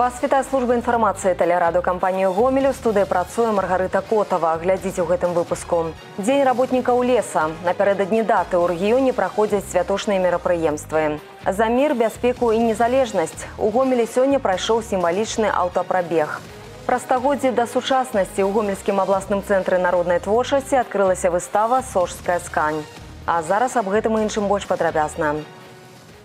Вас вітае служба інфармацыі тэлерадыокампанію гомелю студыя працуе Маргарыта Котава. Глядзіце ў гэтым выпуску. Дзень работнікаў леса. Напярэдадні даты ў рэгіёне праходзяць святочныя мерапрыемствы. За мір, бяспеку і незалежнасць. У гомелі сёння прайшоў сімвалічны аўтапрабег. Пра стагоддзе да сучаснасці ў гомельскім абласным цэнтры народнай творчасці адкрылася выстава сожская скань. А зараз аб гэтым іншым больш падрабязна.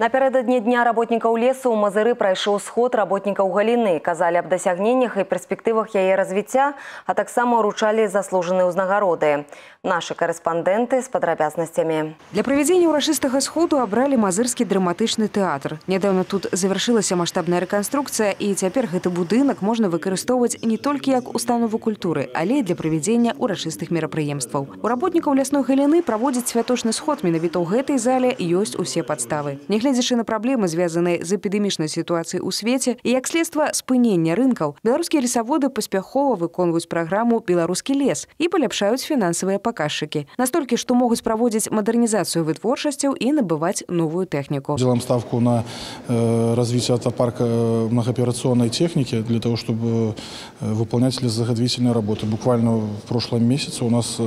Напярэдадні дня работнікаў лесу ў мазыры прайшоў сход работнікаў галіны, казалі аб дасягненнях і перспектывах яе развіцця, а таксама ўручалі заслужаныя ўзнагароды. Нашы карэспандэнты з падрабязнасцямі. Для правядзення ўрачыстага сходу абралі мазырскі драматычны тэатр. Нядаўна тут завяршылася маштабная рэканструкцыя і цяпер гэты будынак можна выкарыстоўваць не толькі як установу культуры, але і для правядзення ўрачыстых мерапрыемстваў. У работнікаў лясной галіны праводзіць святочны сход менавіта ў гэтай зале ёсць усе падставы. Нягледзячы на праблемы, звязаныя з эпідэмічнай сітуацыяй у свеце і як следства спынення рынкаў, беларускія лесаводы паспяхова выконваюць праграму беларускі лес і паляпшаюць фінансавыя паказчыкі паказчыкі настолькі што могуць праводзіць мадэрнізацыю вытворчасцяў і набываць новую тэхніку делаем ставку на э, развитие автопарка э, многооперационной техники для того чтобы э, выполнять лесозаготовительные работы буквально в прошлом месяце у нас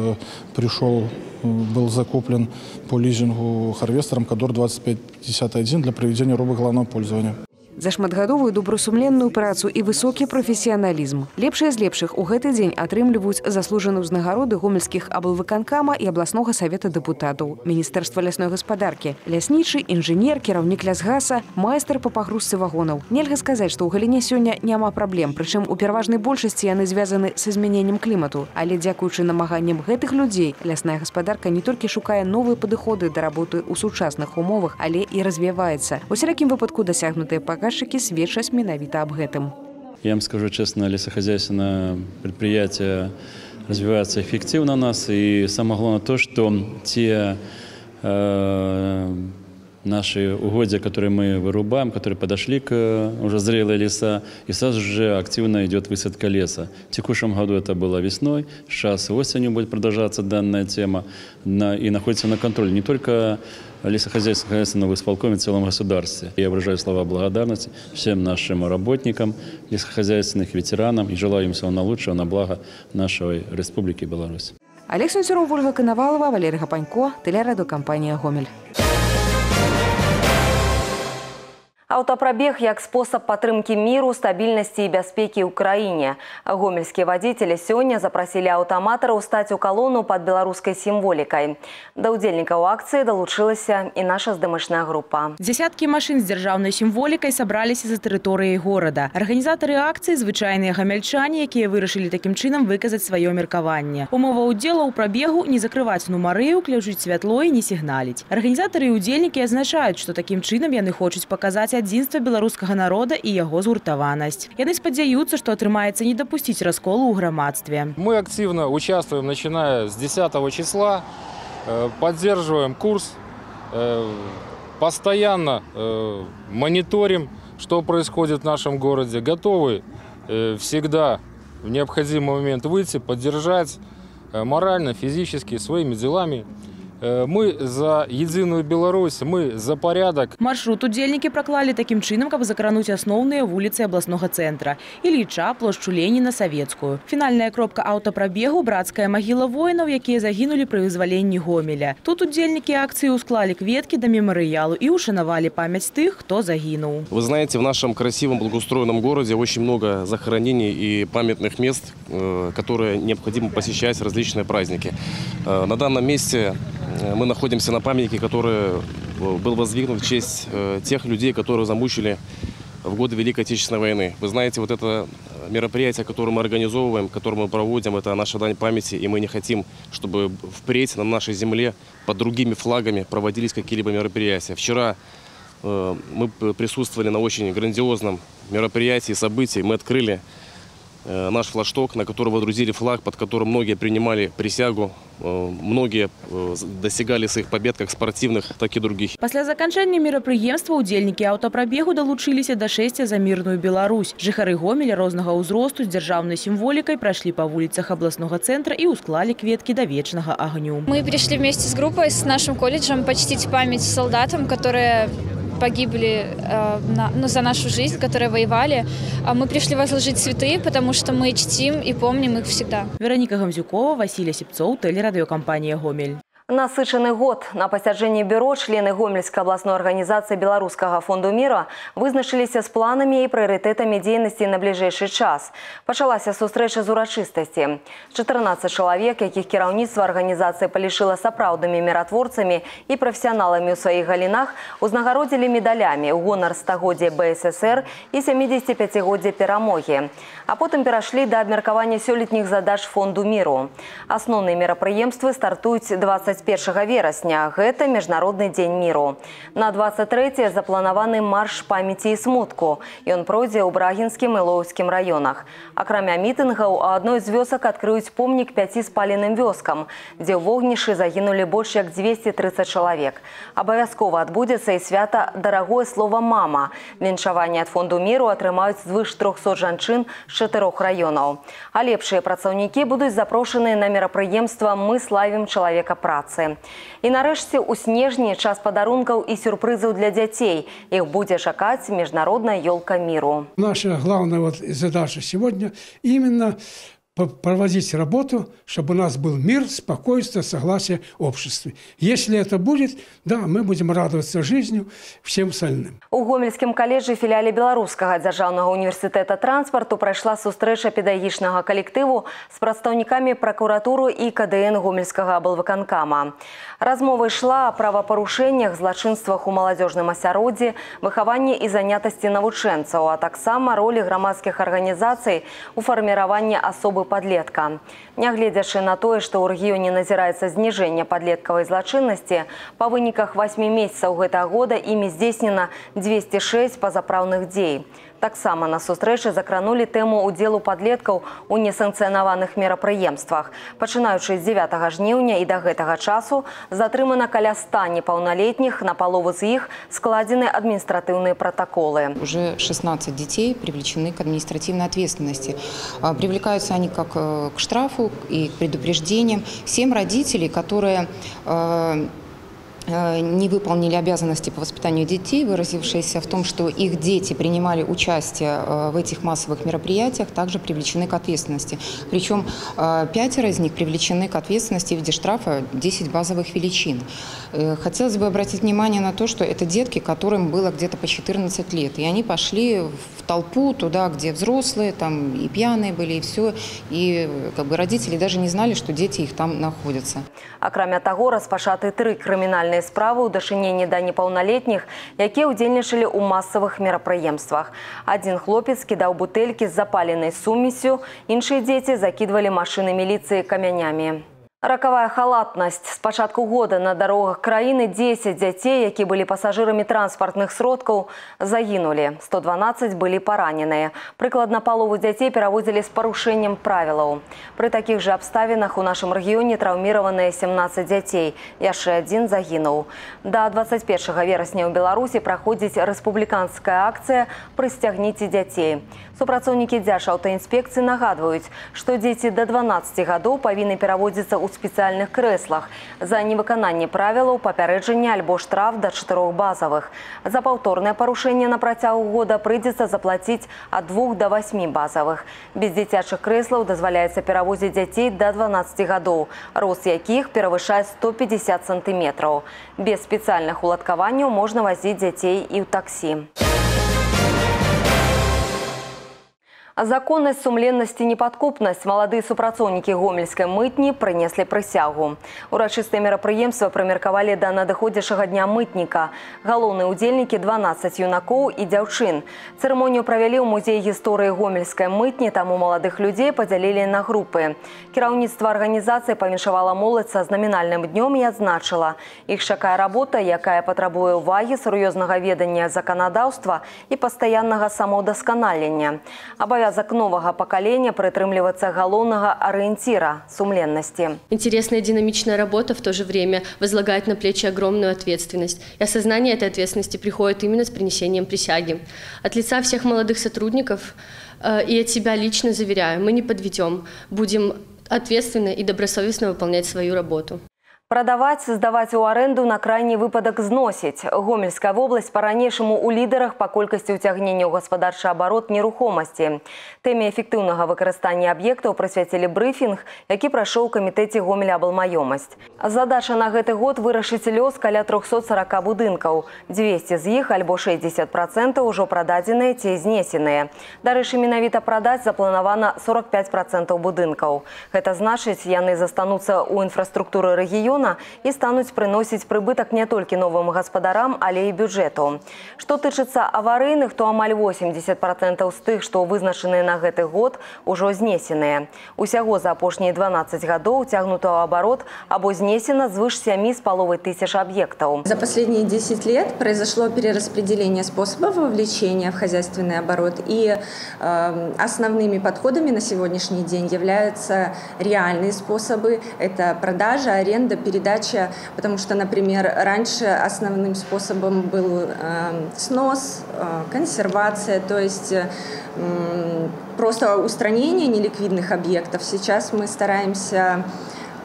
пришел был закуплен по лизингу харвестером кадор 2551 для проведения рубы главного пользования за шматгадовую добрасумленную працу і высокі прафесіяналізм. Лепшыя з лепшых у гэты дзень атрымліваюць заслужаны ўзнагароды гомельскіх аблвыканкама і абласнога савета дэпутатаў, міністэрства лясной гаспадаркі, ляснічы, інжынер, кіраўнік лясгаса, майстар па пагрузцы вагонаў. Нельга сказаць, што ў галіне сёння няма праблем, прычым у пераважнай большасці яны звязаны са змяненнем клімату, але дзякуючы намаганням гэтых людзей лясная гаспадарка не толькі шукае новыя падыходы да работы ў сучасных умовах, але і развіваецца. У сялякім выпадку дасягнутыя паказчыкі сведчаць менавіта об гэтым. Я вам скажу честно, лесохозяйственное предприятие развивается эффективно у нас. И самое главное то, что те э, наши угодья, которые мы вырубаем, которые подошли к уже зрелые леса, и сразу же активно идет высадка леса. В текущем году это было весной, сейчас осенью будет продолжаться данная тема и находится на контроле не только лесохозяйственного исполкоме в целом государстве. Я выражаю слова благодарности всем нашим работникам, лесохозяйственных ветеранам и желаю им всего на лучшего, на благо нашей Республики Беларусь. Олег Сенцюров, Ольга Коновалова, Валерий Гапанько, телерадиокомпания «Гомель». Аўтапрабег як спосаб падтрымкі міру, стабільнасці і бяспекі ў краіне. Гомельскія вадзіцелі сёння запрасілі аўтаматараў стаць у калону пад беларускай сімволікай. Да ўдзельнікаў акцыі далучылася і наша здымачная група. Дзясяткі машын з дзяржаўнай сімволікай сабраліся за тэрыторыяй горада. Арганізатары акцыі звычайныя гамяльчане, якія вырашылі такім чынам выказаць сваё меркаванне. Умова ўдзела ў прабегу не закрываць нумары, уключыць святло і не сігналіць. Арганізатары і ўдзельнікі азначаюць, што такім чынам яны хочуць паказаць адзінства беларускага народа і яго згуртаванасць. Яны спадзяюцца, што атрымаецца не дапусціць расколу ў грамадстве. Мы активно участвуем, начиная с 10 числа, э, поддерживаем курс, э, постоянно э, мониторим, что происходит в нашем городе, готовы всегда в необходимый момент выйти, поддержать морально, физически, своими делами Э, мы за единую Беларусь, мы за порядок. Маршрут удзельнікі праклалі такім чынам, каб закрануць асноўныя вуліцы абласнога цэнтра. Іліча, плошчу Леніна, савецкую. Фінальная кропка аўтапрабегу брацкая магіла воінаў, якія загінулі пры вызваленні Гомеля. Тут удзельнікі акцыі усклалі кветкі да мемарыялу і ушанавалі памяць тых, хто загінуў. Вы знаете, в нашем красивом благоустроенном городе очень много захоронений и памятных мест, э, которые необходимо посещать в различные праздники. Э, на данном месте Э, мы находимся на памятнике, который э, был воздвигнут в честь э, тех людей, которые замучили в годы Великой Отечественной войны. Вы знаете, вот это мероприятие, которое мы организовываем, которое мы проводим, это наша дань памяти, и мы не хотим, чтобы впредь на нашей земле под другими флагами проводились какие-либо мероприятия. Вчера мы присутствовали на очень грандиозном мероприятии, событии. Мы открыли Э, наш флагшток, на который водрузили флаг, под которым многие принимали присягу. Э, многие э, достигали своих побед как спортивных, так и других. После заканчэння мерапрыемства удзельнікі аўтапрабегу далучыліся да шэсця за мірную Беларусь. Жыхары гомеля рознага ўзросту з дзяржаўнай сімволікай прайшлі па вуліцах абласнога цэнтра і ўсклалі кветкі да вечнага агню. Мы пришли вместе с группой, с нашим колледжем почтить память солдатам, которые погибли э, на, ну, за нашу жизнь, которые воевали. А мы пришли возложить цветы, потому что мы чтим и помним их всегда. Вероника Гамзюкова, Василий Сепцов, телерадиокомпания «Гомель». Насычаны год на пасяджэнні бюро члены гомельскай абласной арганізацыі беларускага фонду мира вызначыліся з планамі і прыярытэтамі дзейнасці на бліжэйшы час. Пачалася сустрэча з урачыстасці. 14 чалавек, якіх кіраўніцтва арганізацыі палішыла сапраўднымі міратворцамі і прафесіяналамі ў сваіх галінах, узнагародзілі медалямі ў гонар стагоддзя БССР і 75годдзя перамогі. А потым перашлі да абмеркавання сёлетніх задач фонду міру. Асноўныя мерапрыемствы стартуюць 20 21 верасня. Гэта міжнародны дзень міру. На 23 запланаваны марш памяці і смутку. Ён пройдзе ў брагінскім і лоўскім раёнах. Акрамя мітынгаў у адной з вёсак адкрыюць помнік пяці спаленым вёскам, дзе ў вогнішы загінулі больш як 230 чалавек. Абавязкова адбудзецца і свята дарагое слова мама. Віншаванне ад фонду міру атрымаюць звыш 300 жанчын з чатырох раёнаў. А лепшыя працаўнікі будуць запрошаныя на мерапрыемства мы славім чалавека працы працы. І нарэшце у снежні час падарункаў і сюрпрызаў для дзяцей. Іх будзе чакаць міжнародная ёлка міру. Наша главная вот задача сегодня именно проводить работу, чтобы у нас был мир, спокойствие, согласие в обществе. Если это будет, да, мы будем радоваться жизнью всем остальным. У гомельскім каледжы філіяле беларускага дзяржаўнага універсітэта транспарту прайшла сустрэча педагагічнага калектыву з прадстаўнікамі пракуратуру і КДН гомельскага аблвыканкама. Размова ішла о правапарушэннях, злачынствах у маладзёжным асяроддзі, выхаванні і занятасці навучэнцаў, а таксама ролі грамадскіх арганізацый у фарміраванні асобы подлетка. Нягледзячы на тое, што ў рэгіёне назіраецца зніжэнне падлеткавай злачыннасці, па выніках 8 месяцаў гэтага года імі здзейснена 206 пазапраўных дзей. Таксама на сустрэчы закранулі тэму ўдзелу падлеткаў у несанкцыянаваных мерапрыемствах. Пачынаючы з 9 жніўня і да гэтага часу затрымана каля 100 непаўналетніх, на палову з іх складзены административные протоколы. Уже 16 детей привлечены к административной ответственности. Привлекаются они как э, к штрафу и к предупреждениям. Семь родителей, которые э, Э, не выполнили обязанности по воспитанию детей, выразившиеся в том, что их дети принимали участие э, в этих массовых мероприятиях, также привлечены к ответственности. Причем э, пятеро из них привлечены к ответственности в виде штрафа 10 базовых величин. Хотелось бы обратить внимание на то, что это детки, которым было где-то по 14 лет. И они пошли в толпу туда, где взрослые, там и пьяные были, и все. И как бы родители даже не знали, что дети их там находятся. А кроме того, распашаты три криминальные кримінальныя справы ў дачыненні да непаўналетніх, якія ўдзельнічалі ў масавых мерапрыемствах. Адзін хлопец кідаў бутэлькі з запаленай сумесю, іншыя дзеці закідвалі машыны міліцыі камянямі. Ракавая халатнасць. З пачатку года на дарогах краіны 10 дзяцей, які былі пасажырамі транспартных сродкаў, загінулі. 112 былі параненыя. Прыкладна палову дзяцей пераводзілі з парушэннем правілаў. Пры такіх жа абставінах у нашым рэгіёне траўміраваныя 17 дзяцей. Яшчэ адзін загінуў. Да 21 верасня ў Беларусі праходзіць рэспубліканская акцыя «Прысцягніце дзяцей». Супрацоўнікі дзяжаўтаінспекцыі нагадваюць, што дзеці да 12 гадоў павінны пераводзіцца ў спецыяльных крэслах. За невыкананне правілаў папярэджання альбо штраф да чатырох базавых. За паўторнае парушэнне на працягу года прыйдзецца заплаціць ад двух да восьмі базавых. Без дзіцячых крэслаў дазваляецца перавозіць дзяцей да 12 гадоў, рост якіх перавышае 150 сантыметраў. Без спецыяльных уладкаванняў можна вазіць дзяцей і ў таксі. Законнасць, сумленнасць і непадкупнасць маладыя супрацоўнікі гомельскай мытні прынеслі прысягу. Урачыстыя мерапрыемства прымеркавалі да надыходзячага дня мытніка. Галоўныя ўдзельнікі 12 юнакоў і дзяўчын. Цырымонію правялі ў музей гісторыі гомельскай мытні, таму маладых людзей падзялілі на групы. Кіраўніцтва арганізацыі павіншавала моладзь са знамінальным днём і адзначыла. Іх чакае работа, якая патрабуе ўвагі сур'ёзнага ведання заканадаўства і пастаяннага самаўдасканалення. Абавязкова абавязак новага пакалення прытрымлівацца галоўнага ориентира сумленности. Интересная динамичная работа в то же время возлагает на плечи огромную ответственность. И осознание этой ответственности приходит именно с принесением присяги. От лица всех молодых сотрудников э, и от себя лично заверяю, мы не подведем, будем ответственно и добросовестно выполнять свою работу. Прадаваць, здаваць у аренду на крайні выпадак зносіць. Гомельская вобласць па-ранейшаму ў лідарах па колькасці ўцягнення ў гаспадарчы абарот нерухомасці. Тэме эфектыўнага выкарыстання аб'ектаў прысвяцілі брыфінг, які прайшоў у камітэце Гомеля абалмаёмасць. Задача на гэты год вырашыць лёс каля 340 будынкаў. 200 з іх альбо 60% ўжо прададзеныя ці знесеныя. Дарэчы, менавіта прадаць запланавана 45% будынкаў. Гэта значыць, яны застануцца ў інфраструктуры рэгіёна рэгіёна і стануць прыносіць прыбытак не толькі новым гаспадарам, але і бюджэту. Што тычыцца аварыйных, то амаль 80% з тых, што вызначаныя на гэты год, ужо знесеныя. Усяго за апошнія 12 гадоў цягнута ў абарот або знесена звыш 7 з паловай тысяч объектов. За последние 10 лет произошло перераспределение способов вовлечения в хозяйственный оборот. И э, основными подходами на сегодняшний день являются реальные способы. Это продажа, аренда, передача, потому что, например, раньше основным способом был э, снос, э, консервация, то есть э, просто устранение неликвидных объектов. Сейчас мы стараемся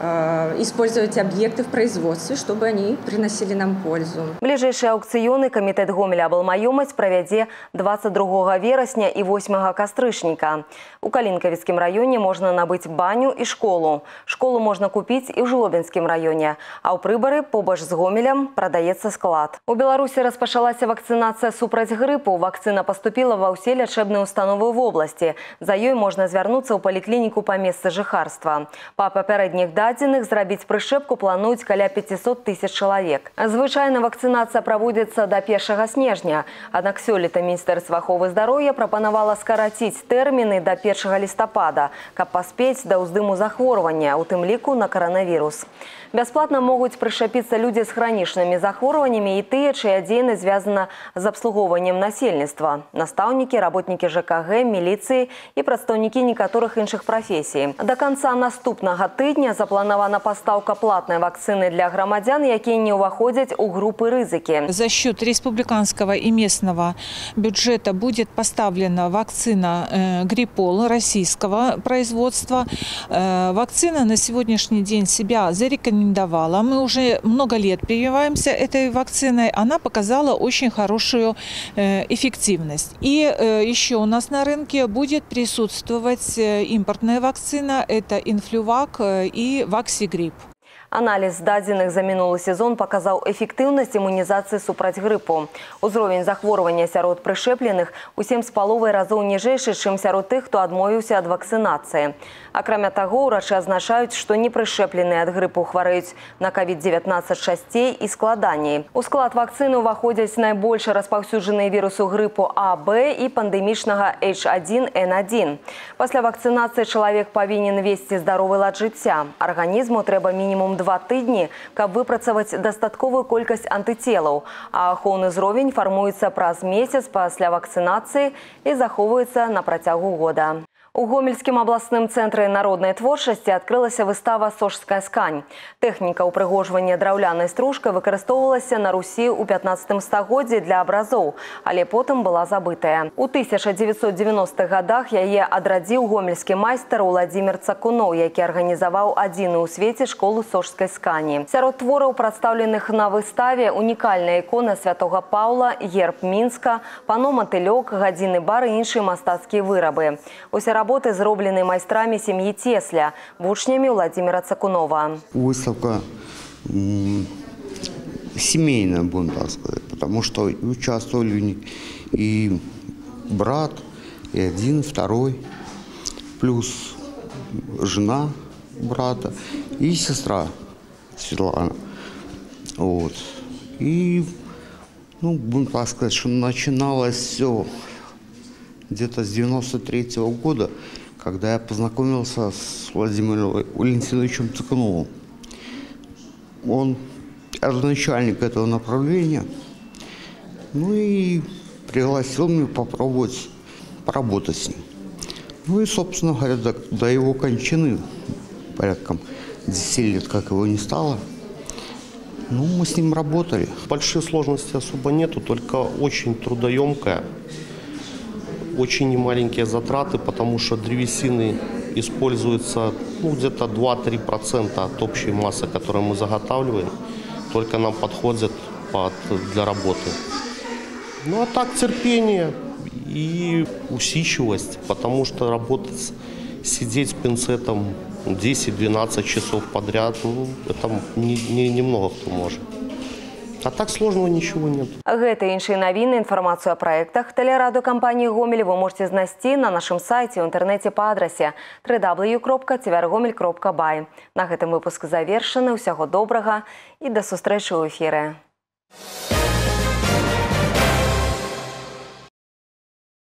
Э, использовать объекты в производстве, чтобы они приносили нам пользу. Ближайшие аукционы комитет Гомеля Абалмаёмаць правядзе 22 верасня и 8 кастрычніка. У Калинковицком районе можно набыть баню и школу. Школу можно купить и в Жлобинском районе. А ў прыбары побач з Гомелем прадаецца склад. У Беларуси распачалася вакцинация супраць грыпу. Вакцина поступила во ўсе лячэбныя установы в области. За ёй можно звярнуцца ў паліклініку па месцы жыхарства. Па папярэдніх дадзеных дадзеных зрабіць прышэпку плануюць каля 500 тысяч чалавек. Звычайна вакцынацыя праводзіцца да 1 снежня. Аднак сёлета міністэрства аховы здароўя прапанавала скараціць тэрміны да 1 лістапада, каб паспець да ўздыму захворвання, у тым ліку на каранавірус. Бясплатна могуць прышапіцца людзі з хранічнымі захворваннямі і тыя, чыя дзейнасць звязана з абслугоўваннем насельніцтва. Настаўнікі, работнікі ЖКГ, міліцыі і прадстаўнікі некаторых іншых прафесій. Да канца наступнага тыдня запланавана пастаўка платнай вакцыны для грамадзян, якія не ўваходзяць у групы рызыкі. За счет республиканского и местного бюджета будет поставлена вакцина э, гриппол российского производства. Э, вакцина на сегодняшний день себя зарекомендовала рекомендовала. Мы уже много лет прививаемся этой вакциной. Она показала очень хорошую э, эффективность. И э, еще у нас на рынке будет присутствовать импортная вакцина. Это инфлювак и ваксигрипп. Аналіз дадзеных за мінулы сезон паказаў эфектыўнасць імунізацыі супраць грыпу. Узровень захворвання сярод прышэпленых у сем з паловай разоў ніжэйшы, чым сярод тых, хто адмовіўся ад вакцынацыі. Акрамя таго, ўрачы азначаюць, што непрышэпленыя ад грыпу хварэюць на COVID-19 шасцей і складаней. У склад вакцыны ўваходзяць найбольш распаўсюджаныя вірусу грыпу АБ і пандэмічнага H1N1. Пасля вакцынацыі чалавек павінен весці здаровы лад жыцця. Арганізму трэба мінімум два тыдні, каб выпрацаваць дастатковую колькасць антытелаў, а ахоўны зровень фармуецца праз месяц пасля вакцынацыі і захоўваецца на працягу года. У гомельскім абласным цэнтры народнай творчасці адкрылася выстава сожская скань. Тэхніка ўпрыгожвання драўлянай стружкай выкарыстоўвалася на Русі ў 15 стагоддзі для абразоў, але потым была забытая. У 1990-х годах яе адрадзіў гомельскі майстар Уладзімир Цакуноў, які арганізаваў адзіную ў свеце школу сожскай скані. Сярод твораў, прадстаўленых на выставе, унікальная ікона святога Паўла, герб Мінска, пано матылёк, гадзіны бар і іншыя мастацкія вырабы. Усе работы зроблены майстрамі сям'і Тесля, вучнямі Владимира Цакунова. Выставка семейная, будем так сказать, потому что участвовали и брат, и один, и второй, плюс жена брата и сестра Светлана. Вот. И, ну, будем так сказать, что начиналось все где-то с 93 -го года, когда я познакомился с Владимиром Валентиновичем Цыкуновым. Он родоначальник этого направления. Ну и пригласил меня попробовать поработать с ним. Ну и, собственно говоря, до, до его кончины, порядком 10 лет, как его не стало, ну, мы с ним работали. Большие сложности особо нету, только очень трудоемкая очень немаленькие затраты, потому что древесины используется ну, где-то 2-3% от общей массы, которую мы заготавливаем. Только нам подходит под, для работы. Ну а так терпение и усидчивость, потому что работать, сидеть с пинцетом 10-12 часов подряд, ну, это не, не, немного кто может. А так сложного ничего нет. Гэта і іншыя навіны інфармацыю о праектах тэлерадыокампаніі гомель вы можете знайсці на нашым сайце ў інтэрнэце па адрасе www.цвяргомель.бай. На гэтым выпуск завершаны ўсяго добрага і да сустрэчы ў эфіры.